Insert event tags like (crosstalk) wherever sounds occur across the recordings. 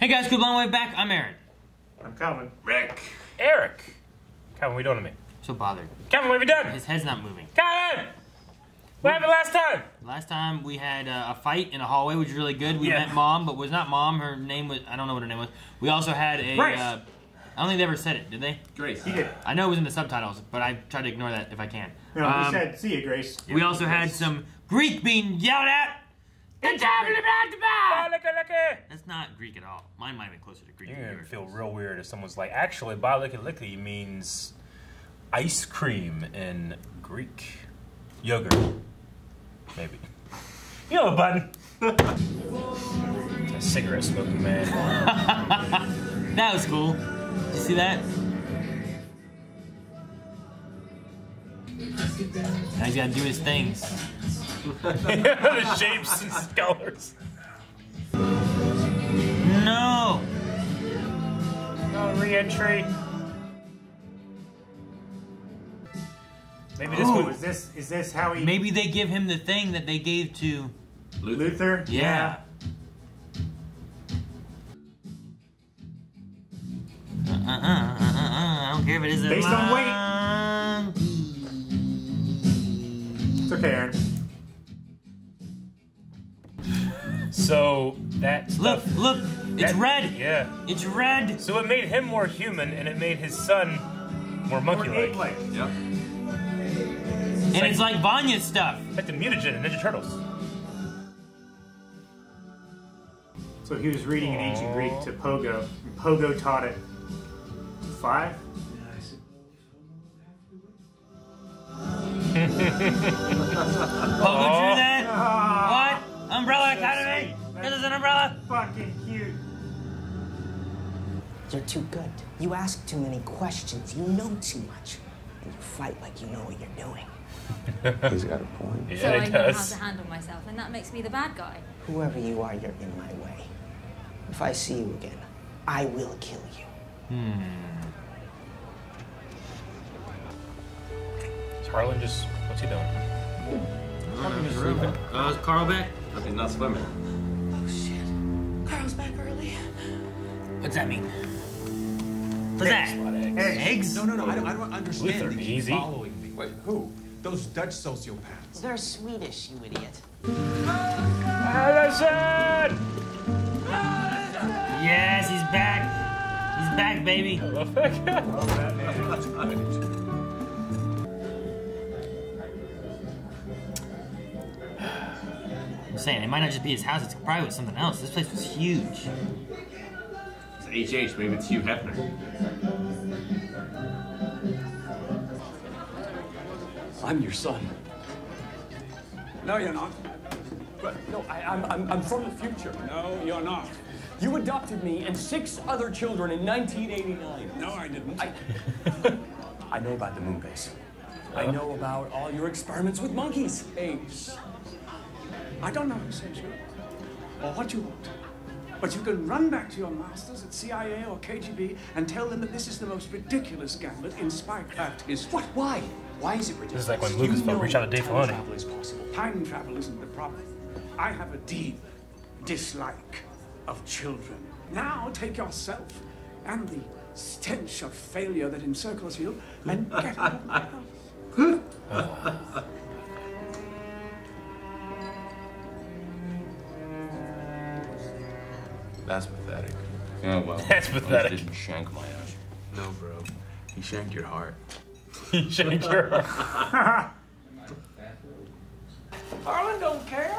Hey guys, good long way back. I'm Aaron. I'm Calvin. Rick. Eric. Calvin, what are you doing to me? So bothered. Calvin, what have you done? His head's not moving. Calvin! What happened last time? Last time we had uh, a fight in a hallway, which was really good. We Yeah. met mom, but was not mom. Her name was I don't know what her name was. We also had a. Grace. Uh, I don't think they ever said it, did they? Grace. He did. I know it was in the subtitles, but I tried to ignore that if I can. No, Um, he said, see you, Grace. we also had some Greek being yelled at. That's not Greek at all. Mine might have been closer to Greek. You're gonna feel real weird if someone's like, actually, Baliki Liki means ice cream in Greek. Yogurt. Maybe. You know, button. (laughs) a cigarette smoking man. (laughs) That was cool. Did you see that? Now he's gotta do his things. The (laughs) shapes and colors. No! No re-entry. Maybe this Ooh, one. is this is this how he Maybe they give him the thing that they gave to. Luther. Luther? Yeah. Uh, uh, uh, uh, uh, I don't care if it is a Based on weight. It's okay, Aaron. So that Look, stuff. look, it's that- red. Yeah. It's red. So it made him more human, and it made his son more monkey-like. ape-like. Yep. And it's like Vanya's stuff. Like the mutagen in Ninja Turtles. So he was reading in ancient Greek to Pogo. And Pogo taught it to five. Pogo drew that? (laughs) What? Umbrella Academy? This is an umbrella? fucking cute. You're too good. You ask too many questions. You know too much. And you fight like you know what you're doing. (laughs) He's got a point. Yeah, so I he know how does. to handle myself, and that makes me the bad guy. Whoever you are, you're in my way. If I see you again, I will kill you. Is Harlan just. What's he doing? Uh, is Carl back? I think not swimming. What's that mean? What's that? Eggs? No, no, no. I don't, I don't understand. Luther, They keep easy. following me. Wait, who? Those Dutch sociopaths. They're Swedish, you idiot. Allison! Yes, he's back. He's back, baby. Love that guy. (laughs) I'm saying it might not just be his house. It's probably was something else. This place was huge. It's HH. Maybe it's Hugh Hefner. I'm your son. No, you're not. But, no, I, I'm, I'm, I'm from the future. No, you're not. You adopted me and six other children in 1989. No, I didn't. I, (laughs) I know about the moon base. I know about all your experiments with monkeys. Apes. I don't know who sent you or what you want, but you can run back to your masters at CIA or KGB and tell them that this is the most ridiculous gambit in spycraft history. What? Why? Why is it ridiculous? This is like when You Lucasfilm know reached out to Dave time Filoni. travel is possible. Time travel isn't the problem. I have a deep dislike of children. Now take yourself and the stench of failure that encircles you and get out of my house. (laughs) Oh. That's pathetic. Oh well. (laughs) That's pathetic. he Didn't shank my ass. No, bro. He shanked your heart. (laughs) He shanked your. heart. (laughs) Harlan don't care.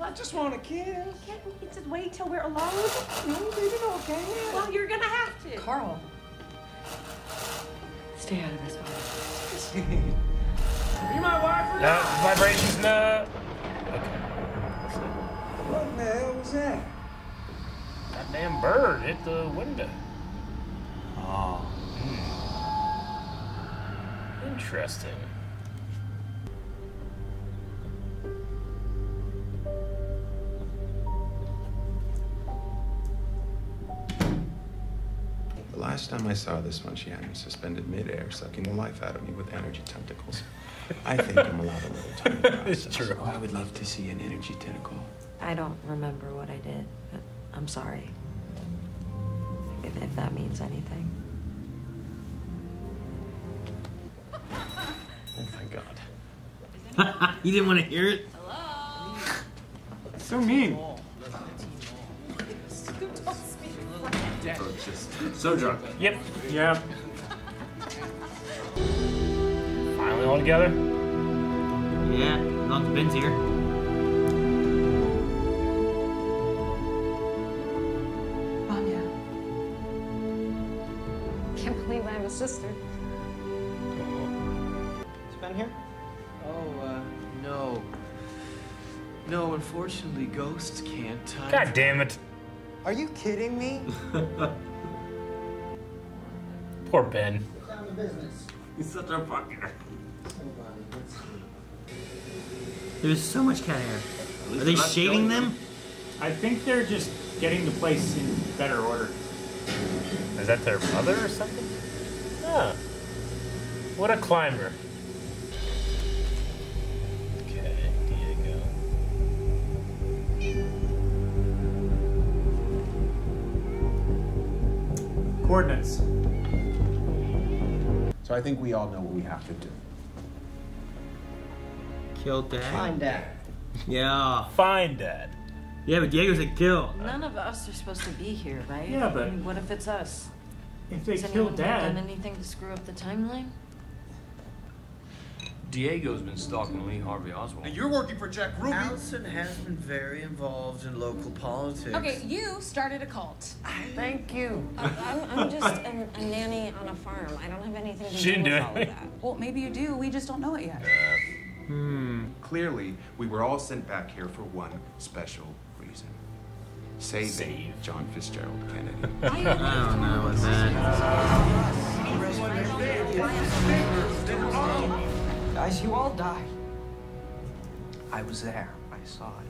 I just want a kiss. Can't we just wait till we're alone? No, baby, don't care. Well, you're gonna have to. Carl. Stay out of this one. You my wife or No, not? vibrations, no. Okay. What the hell was that? That damn bird hit the window. Oh. Hmm. Interesting. The last time I saw this one, she had me suspended midair, sucking the life out of me with energy tentacles. I think I'm allowed a little time to (laughs) It's true. Oh, I would love to see an energy tentacle. I don't remember what I did, but I'm sorry. If, if that means anything. Oh, thank God. (laughs) you didn't want to hear it? So mean. So just so drunk. Yep. Yeah. Finally all together. Yeah, as long as Ben's here. Sister. Is Ben here? Oh, uh, no. No, unfortunately, ghosts can't time. God damn it. Are you kidding me? (laughs) Poor Ben. He's such a fucker. There's so much cat hair. Are they shaving go. them? I think they're just getting the place in better order. Is that their mother or something? Ah. What a climber. Okay, Diego. Coordinates. So I think we all know what we have to do. Kill dad. Find Dad. Yeah. Find dad. Yeah, but Diego said kill. None of us are supposed to be here, right? Yeah, but- I mean, what if it's us? If they Has kill anyone Dad, done anything to screw up the timeline? Diego's been stalking Lee Harvey Oswald. And you're working for Jack Ruby. Allison has been very involved in local politics. Okay, you started a cult. Thank you. I'm, I'm (laughs) just a, a nanny on a farm. I don't have anything to She do didn't with do all it. of that. Well, maybe you do. We just don't know it yet. Hmm. Clearly, we were all sent back here for one special reason. Saving Save. John Fitzgerald Kennedy. (laughs) I don't know what that. Guys, you all died. I was there. I saw it.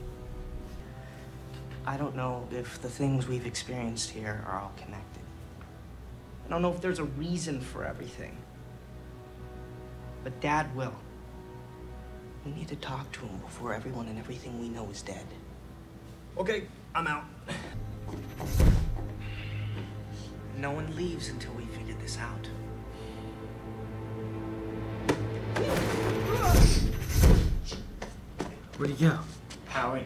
I don't know if the things we've experienced here are all connected. I don't know if there's a reason for everything. But Dad will. We need to talk to him before everyone and everything we know is dead. Okay, I'm out. No one leaves until we figure this out. Where'd he go? Howie.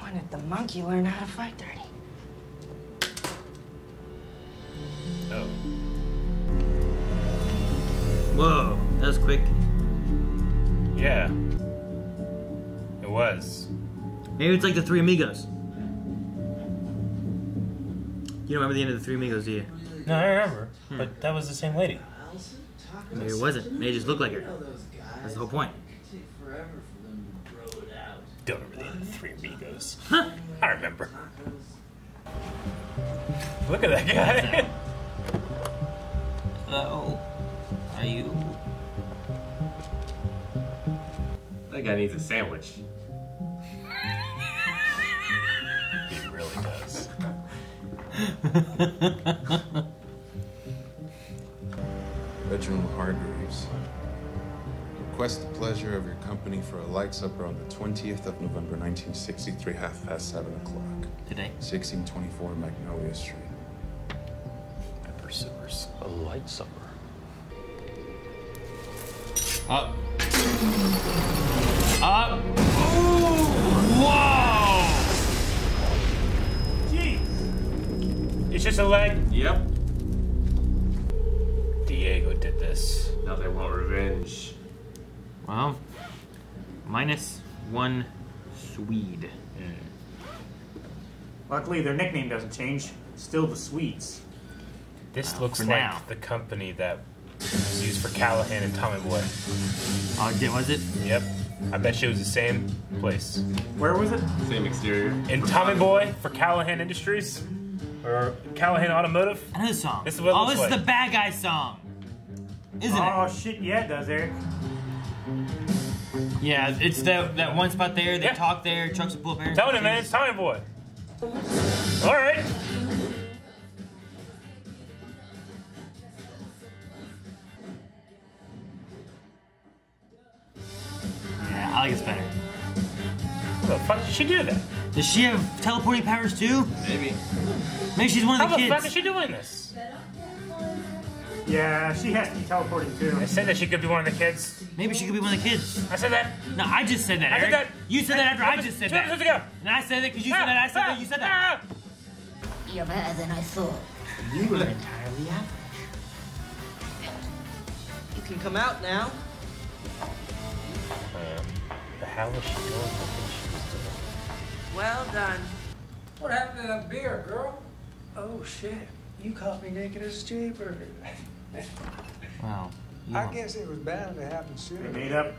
When did the monkey learn how to fight dirty? Oh. Whoa, that was quick. Yeah. It was. Maybe it's like the Three Amigos. You don't remember the end of the Three Amigos, do you? No, I remember. Hmm. But that was the same lady. Maybe it wasn't. Maybe it just looked like her. That's the whole point. Don't remember the end of the Three Amigos. Huh? I remember. Look at that guy. Hello. Are you? That guy needs a sandwich. Reginald Hargreaves. Request the pleasure of your company for a light supper on the 20th of November 1963, half past 7 o'clock. Today? 1624 Magnolia Street. Pursuers. A light supper. Up. Up. Ooh. Whoa. Just a leg. Yep. Diego did this. Now they want revenge. Well, minus one Swede. Hmm. Luckily, their nickname doesn't change. Still the Swedes. This Well, looks like now. the company that was used for Callahan and Tommy Boy. Uh, oh, did, was it? Yep. I bet you it was the same place. Where was it? Same exterior. In Tommy Boy for Callahan Industries? Or Callahan Automotive? I know the song. This is what it oh, looks this like. is the bad guy song. Isn't oh, it? shit, yeah, it does, Eric. Yeah, it's that that one spot there. They Yeah. talk there. Trucks will pull up. Tell him, man, it's Tommy Boy. All right. Yeah, I like this better. What the fuck did she do that? Does she have teleporting powers too? Maybe. Maybe she's one of How the the kids. fuck is she doing this? Yeah, she has to be teleporting too. I said that she could be one of the kids. Maybe she could be one of the kids. I said that. No, I just said that. I said that. You said that after I just said Two that. episodes ago. And I said that because you said ah, that. I said that. You said that. Ah, ah. You're better than I thought. You were entirely average. You can come out now. Um, the hell is she doing? Well done. What happened to that beer, girl? Oh shit. You caught me naked as a jaybird. Wow. I guess it was bound to happen sooner. They made up.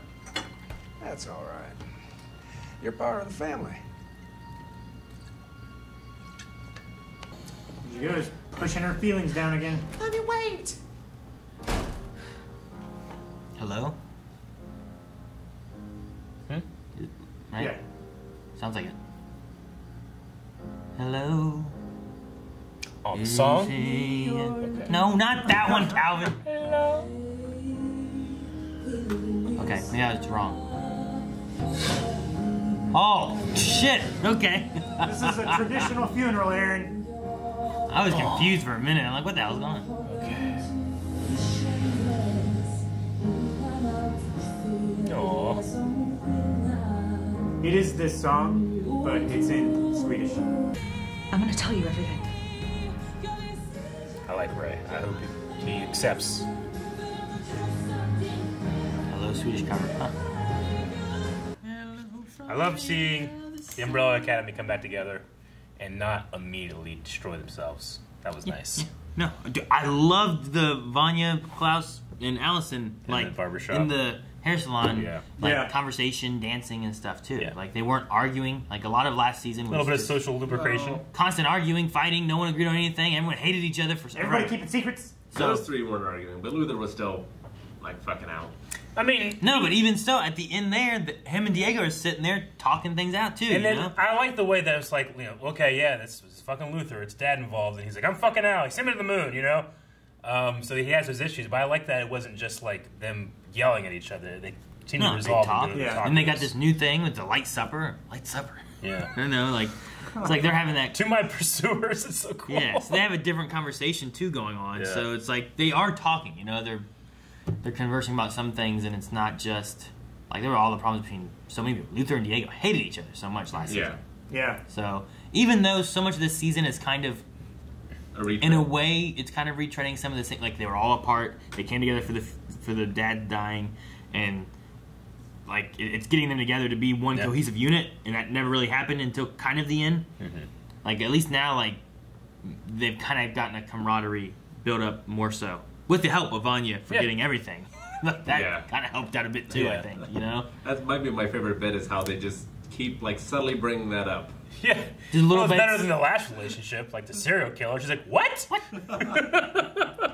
That's all right. You're part of the family. She goes, pushing her feelings down again. Let me wait. Song? No, not that one, Calvin. Okay, yeah, it's wrong. Oh, shit. Okay. This is a traditional funeral, Aaron. I was confused for a minute. I'm like, what the hell's going on? Okay. Aw. It is this song, but it's in Swedish. I'm gonna tell you everything. I like Ray. I hope he, he accepts. Hello, Swedish cover. Huh? I love seeing the Umbrella Academy come back together and not immediately destroy themselves. That was nice. No, dude, I loved the Vanya, Klaus, and Allison In like the barbershop. in the hair salon, Yeah. like Yeah. conversation, dancing, and stuff too. Yeah. Like they weren't arguing. Like a lot of last season A was little bit of social lubrication. constant arguing, fighting. No one agreed on anything. Everyone hated each other for Everybody keeping secrets. So Those three weren't arguing, but Luther was still like fucking out. I mean, no, but even still, at the end there, the, him and Diego are sitting there talking things out too. and you then know? I like the way that it's like, you know, okay, yeah, this is fucking Luther. It's dad involved, and he's like, I'm fucking out. He sent me to the moon, you know. Um, so he has his issues, but I like that it wasn't just like them yelling at each other. They seem to No, they resolve talk. into Yeah. And they got this new thing with the light supper. Light supper. Yeah. (laughs) I don't know, like it's like they're having that To my (laughs) pursuers, it's so cool. Yeah, so they have a different conversation too going on. Yeah. So it's like they are talking. You know, they're they're conversing about some things, and it's not just like there were all the problems between so many people. Luther and Diego hated each other so much last Yeah. season. Yeah. So even though so much of this season is kind of A retread. in a way, it's kind of retreading some of the things. Like they were all apart. They came together for the for the dad dying, and like it's getting them together to be one Yeah. cohesive unit, and that never really happened until kind of the end. Mm-hmm. Like at least now, like they've kind of gotten a camaraderie built up more so with the help of Vanya for Yeah. getting everything. (laughs) that Yeah. kind of helped out a bit too. I think you know. That might be my favorite bit is how they just keep like subtly bringing that up. (laughs) Yeah. Just little well, it's bits. better than the last relationship, like the serial killer. She's like, what? (laughs) What?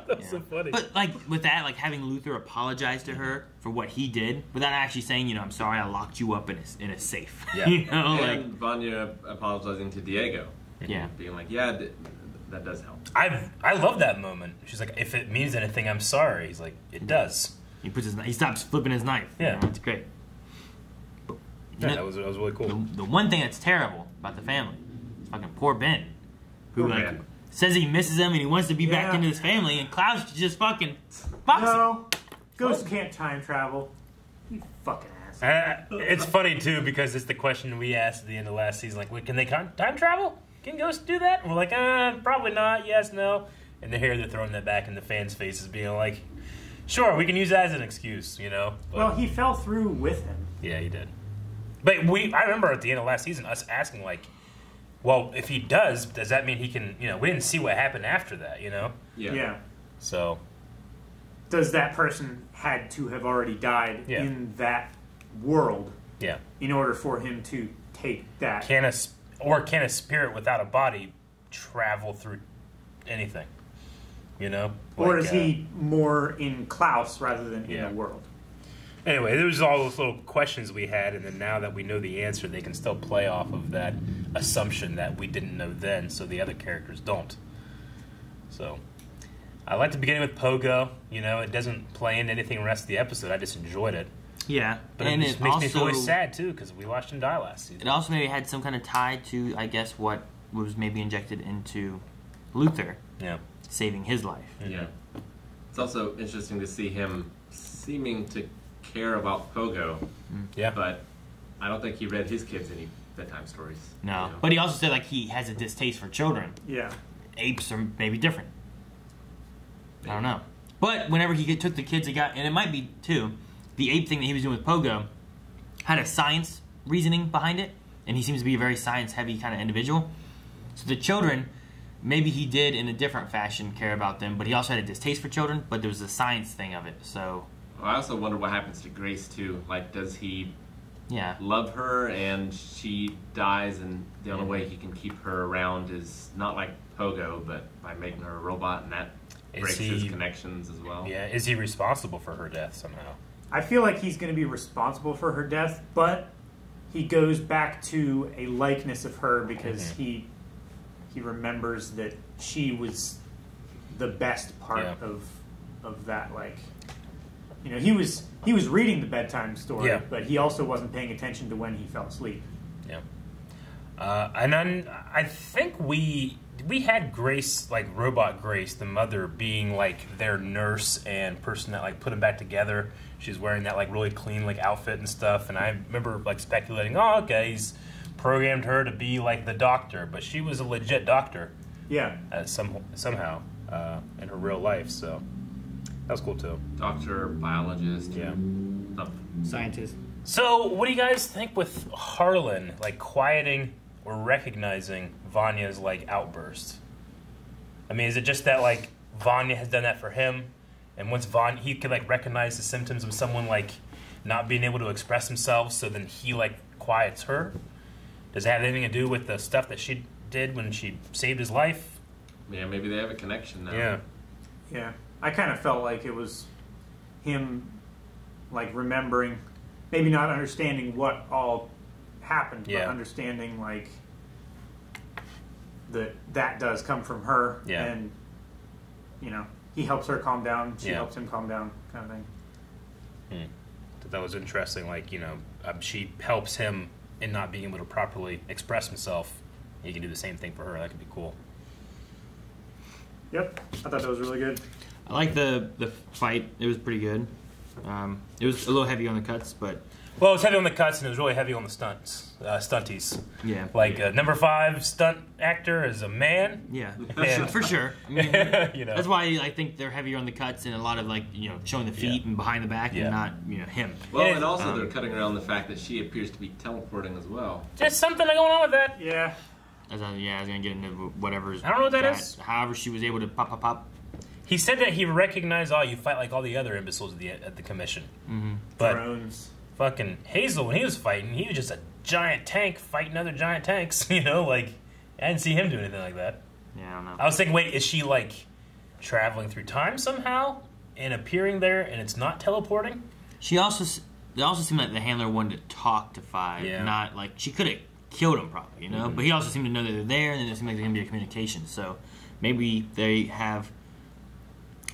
That's so funny. But like with that, like having Luther apologize to her for what he did, without actually saying, you know, I'm sorry, I locked you up in a, in a safe. (laughs) Yeah. you know, like and Vanya apologizing to Diego. yeah. Being like, yeah, th- that does help. I I love that moment. She's like, if it means anything, I'm sorry. He's like, it does. He puts his he stops flipping his knife. you Yeah. know, it's great. Yeah, No. that was that was really cool. The, the one thing that's terrible about the family is fucking poor Ben, who Poor like Ben. says he misses him and he wants to be back into his family, and Klaus just fucking fucks him. No. Ghosts can't time travel. You fucking ass. Uh, it's funny too because it's the question we asked at the end of last season. Like, wait, can they time travel? Can ghosts do that? And we're like, uh, probably not. Yes, no. And here they're throwing that back in the fans' faces, being like, sure, we can use that as an excuse, you know. But, Well, he fell through with him. yeah, he did. But we, I remember at the end of last season, us asking like, well, if he does, does that mean he can? You know, we didn't see what happened after that, you know. Yeah. Yeah. So Does that person had to have already died Yeah. in that world yeah, in order for him to take that? can a or can a spirit without a body travel through anything? You know, or is uh, he more in Klaus rather than Yeah. in the world? Anyway, there was all those little questions we had, and then now that we know the answer, they can still play off of that assumption that we didn't know then, so the other characters don't. So, I like the beginning with Pogo. You know, it doesn't play into anything the rest of the episode. I just enjoyed it. Yeah, But and it just it makes me feel really sad too because we watched him die last season. It also maybe had some kind of tie to, I guess, what was maybe injected into Luther. Yeah. Saving his life. Yeah. It's also interesting to see him seeming to care about Pogo. Mm. Yeah. But I don't think he read his kids any bedtime stories. No, you know? but he also said like he has a distaste for children. Yeah. Apes are maybe different. I don't know. But whenever he took the kids, he got, and it might be too, the ape thing that he was doing with Pogo had a science reasoning behind it, and he seems to be a very science heavy kind of individual. So the children, maybe he did in a different fashion care about them, but he also had a distaste for children, but there was a science thing of it. So Well, I also wonder what happens to Grace too. Like, does he Yeah. love her and she dies, and the only way he can keep her around is not like Pogo, but by making her a robot, and that Is breaks his connections as well. Yeah, is he responsible for her death somehow? I feel like he's going to be responsible for her death, but he goes back to a likeness of her because Mhm. he he remembers that she was the best part Yeah. of of that like you know he was he was reading the bedtime story Yeah. but he also wasn't paying attention to when he fell asleep Yeah. Uh, and then I think we we had Grace, like robot Grace, the mother, being like their nurse and person that like put them back together. She's wearing that like really clean like outfit and stuff. And I remember like speculating, oh okay, he's programmed her to be like the doctor, but she was a legit doctor. Yeah. Uh, some somehow uh, in her real life, so that was cool too. Doctor, biologist, Yeah. something. Scientist. So, what do you guys think with Harlan, like quieting or recognizing Vanya's like outburst? I mean, is it just that like Vanya has done that for him, and once Vanya he could like recognize the symptoms of someone like not being able to express themselves, so then he like quiets her? Does it have anything to do with the stuff that she did when she saved his life? Yeah, maybe they have a connection now. Yeah. yeah I kind of felt like it was him like remembering maybe not understanding what all happened Yeah. but understanding like that that does come from her Yeah. and you know he helps her calm down she Yeah. helps him calm down kind of thing Hmm. That was interesting. Like you know, um, she helps him in not being able to properly express himself. He can do the same thing for her. That could be cool. yep i thought that was really good I like the the fight. It was pretty good. Um, it was a little heavy on the cuts, but Well, it was heavy on the cuts and it was really heavy on the stunts, uh, stunties. Yeah. Like uh, number five stunt actor is a man. Yeah, (laughs) for And- sure. For sure. I mean, (laughs) you know. That's why I think they're heavier on the cuts and a lot of like you know showing the feet and behind the back Yeah. and not you know him. Well, and also Um, they're cutting around the fact that she appears to be teleporting as well. Just something going on with that. Yeah. As I, yeah, I was gonna get into whatever's. I don't know what that is. However, she was able to pop, pop, pop. He said that he recognized, oh, you fight like all the other imbeciles at the at the commission. Mm-hmm. But drones fucking Hazel, when he was fighting, he was just a giant tank fighting other giant tanks. (laughs) You know, like I didn't see him do anything like that. Yeah, I don't know. I was thinking, wait, is she like traveling through time somehow and appearing there, and it's not teleporting? She also s- it also seemed like the handler wanted to talk to Five, Yeah. not like she could have killed him probably, you know. Mhm. But he also seemed to know that they're there, and then it seemed like there's gonna be a communication. So maybe they have.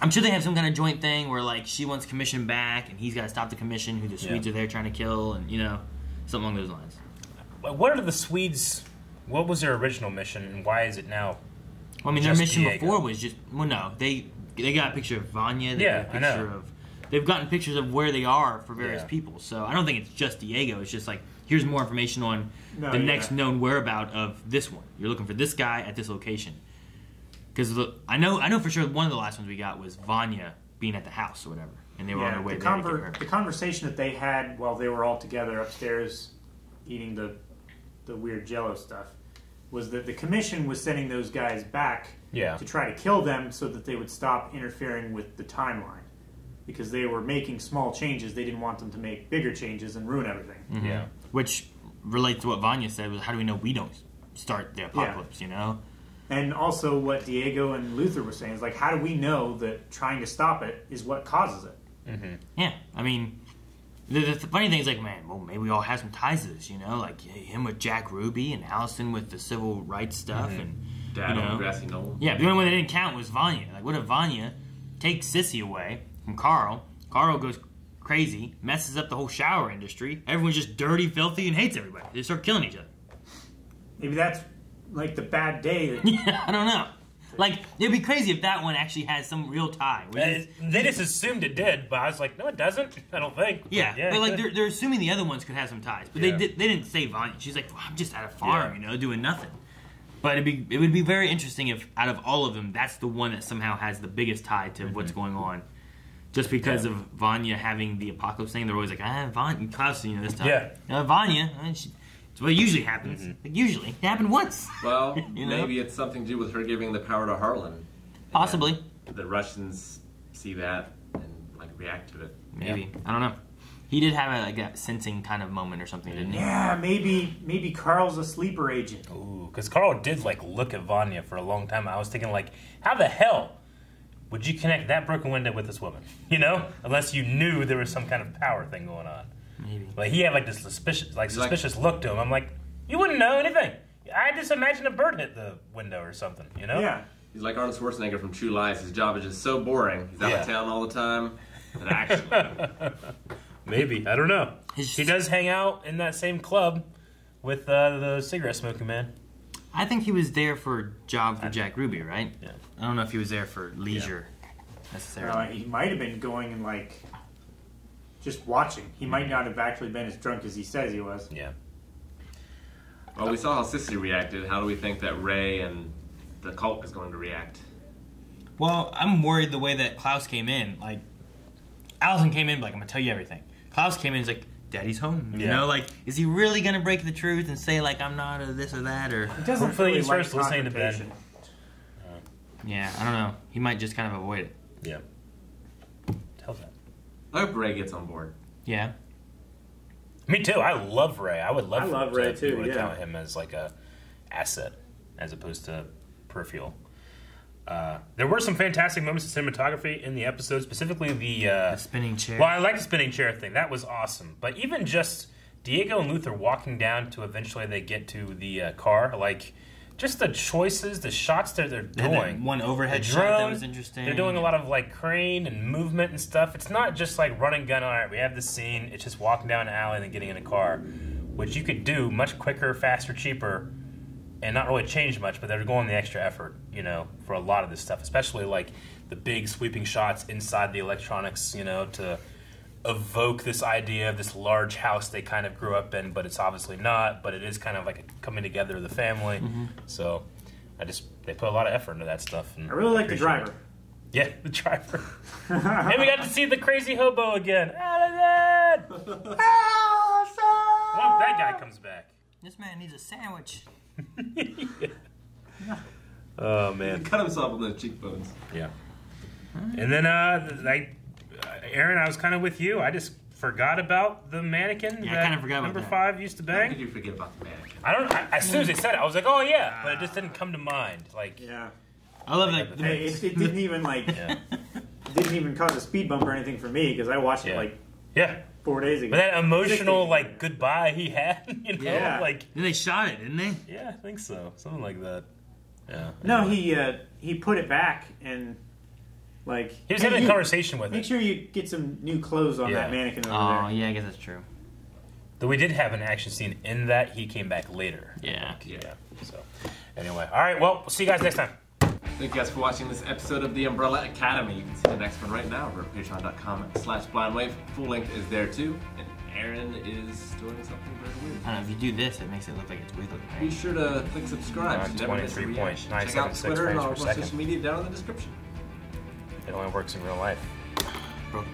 I'm sure they have some kind of joint thing where like she wants commission back, and he's got to stop the commission who the Swedes Yeah. are there trying to kill, and you know, something along those lines. What are the Swedes? What was their original mission, and why is it now? Well, I mean, their mission Diego? before was just well, no, they they got a picture of Vanya. They Yeah, got a I know. picture of. They've gotten pictures of where they are for various Yeah. people, so I don't think it's just Diego. It's just like here's more information on No, the yeah. next known whereabout of this one. You're looking for this guy at this location. Because I know, I know for sure one of the last ones we got was Vanya being at the house or whatever, and they were on their way the, there to get conver- her. the conversation that they had while they were all together upstairs eating the the weird jello stuff was that the commission was sending those guys back Yeah. to try to kill them so that they would stop interfering with the timeline because they were making small changes they didn't want them to make bigger changes and ruin everything Mhm. Yeah. Which relates to what Vanya said was, how do we know we don't start the apocalypse? You know. And also what diego and luther were saying is like how do we know that trying to stop it is what causes it Mm-hmm. Yeah, I mean, the, the, the funny thing is like, man, well, maybe we all have some ties to this, you know, like him with Jack Ruby and Allison with the civil rights stuff, Mhm. and Dad you know, the grassy knoll. Yeah, the only one that didn't count was Vanya. Like, what if Vanya takes Sissy away from Carl? Carl goes crazy, messes up the whole shower industry. Everyone's just dirty, filthy, and hates everybody. They start killing each other. Maybe that's like the bad day. That, (laughs) Yeah, I don't know. Like it'd be crazy if that one actually has some real tie. which is- They just assumed it did, but I was like, no, it doesn't. (laughs) I don't think. Yeah, yeah but like they're, they're assuming the other ones could have some ties, but Yeah. they did, they didn't say Vanya. She's like, well, I'm just at a farm, Yeah. you know, doing nothing. But it'd be it would be very interesting if out of all of them, that's the one that somehow has the biggest tie to what's Mm-hmm. going on. Just because of Vanya having the apocalypse thing, they're always like, ah, Vanya, Klaus, you know, this time. Yeah. Uh, Vanya, uh, she, it's what usually happens. Mm-hmm. Like, usually, it happened once. (laughs) Well, (laughs) You know? maybe it's something to do with her giving the power to Harlan. Possibly. The Russians see that and like react to it. Maybe I don't know. He did have a, like a sensing kind of moment or something, didn't he? yeah, maybe maybe Carl's a sleeper agent. Ooh, because Carl did like look at Vanya for a long time. I was thinking like, how the hell would you connect that broken window with this woman? (laughs) You know, unless you knew there was some kind of power thing going on. Maybe. Like he had like this suspicious, like He's like- suspicious look to him. I'm like, you wouldn't know anything. I just imagine a bird hit the window or something. You know? Yeah. He's like Arnold Schwarzenegger from True Lies. His job is just so boring. He's out Yeah. of town all the time. But (laughs) actually, Maybe I don't know. He does hang out in that same club with uh, the cigarette smoking man. I think he was there for a job for Jack Ruby, right? Yeah. I don't know if he was there for leisure necessarily. Uh, he might have been going and like just watching. He might not have actually been as drunk as he says he was. Yeah. well, we saw how Sissy reacted. How do we think that Ray and the cult is going to react? Well, I'm worried the way that Klaus came in. Like, Allison came in, like, I'm gonna tell you everything. Klaus came in, he's like, Daddy's home. You Yeah. know, like, is he really gonna break the truth and say, like, I'm not a this or that? Or He doesn't Hopefully really he's like first listening to Ben. confrontation. yeah, I don't know. He might just kind of avoid it. Yeah. Tell that. I hope Ray gets on board. Yeah. Me too. I love Ray. I would love. I love Ray be too, able to yeah. count him as like a asset as opposed to peripheral. Uh, there were some fantastic moments of cinematography in the episode, specifically the, uh, The spinning chair. Well, I like the spinning chair thing. That was awesome. But even just Diego and Luther walking down to eventually they get to the uh, car, like just the choices, the shots that they're doing. one overhead The shot that was interesting. They're doing a lot of like crane and movement and stuff. It's not just like running gun. All right, we have this scene. It's just walking down an alley and then getting in a car, which you could do much quicker, faster, cheaper, and not really change much. But they're going the extra effort, you know, for a lot of this stuff, especially like the big sweeping shots inside the electronics, you know, to evoke this idea of this large house they kind of grew up in, but it's obviously not. But it is kind of like a coming together of the family. So I just they put a lot of effort into that stuff. And I really like the appreciate it. driver. Yeah, (laughs) the driver. (laughs) and we got to see the crazy hobo again. Allison! I hope that guy comes back. This man needs a sandwich. (laughs) Oh He man. cut himself on the cheekbones. Yeah. And then, uh, like, Aaron, I was kind of with you. I just forgot about the mannequin. Yeah, I that kinda forgot about number five used to How bang. could you forget about the mannequin? I don't. I, as soon as they said it, I was like, oh yeah, but it just didn't come to mind. Like, Yeah. I love that. the- Hey, it, it didn't even like (laughs) yeah, (laughs) didn't even cause a speed bump or anything for me because I watched it like yeah. four days ago. But that emotional like goodbye he had, (laughs) you know, Yeah. like Then they shot it, didn't they? yeah, I think so, something like that. Yeah. No, he uh, he put it back and like He was hey, having a conversation with Make it. sure you get some new clothes on Yeah. that mannequin over Oh, there. yeah, I guess that's true. Though we did have an action scene in that, he came back later. Yeah. Yeah. So, anyway, all right. Well, we'll see you guys next time. Thank you guys for watching this episode of the Umbrella Academy. You can see the next one right now over at patreon.com slash blindwave. Full link is there too. And Aaron is doing something very weird. I don't know, if you do this, it makes it look like it's wiggling, Be sure to click subscribe so you never miss a reaction. Check out Twitter and all of our second. social media down in the description. It only works in real life. Bro,